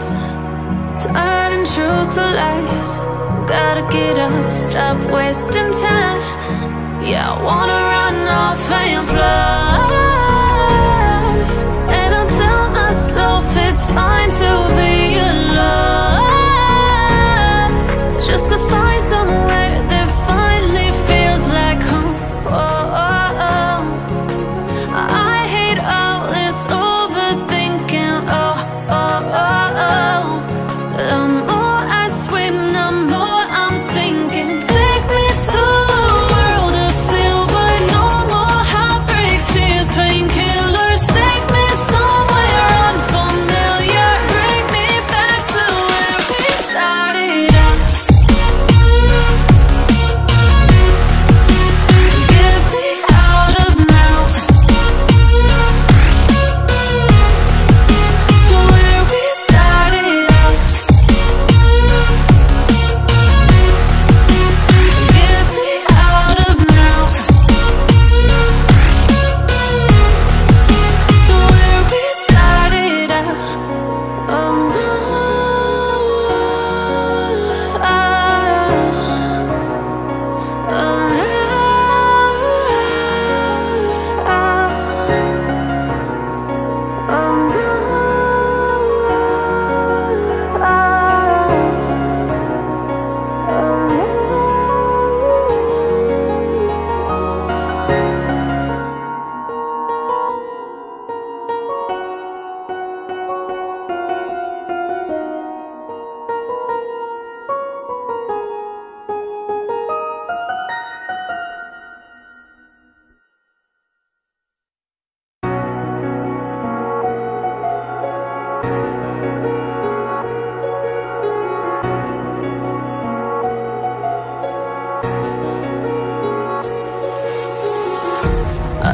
Turning truth to lies. Gotta get up, stop wasting time. Yeah, I wanna run off and fly And I'll tell myself it's fine to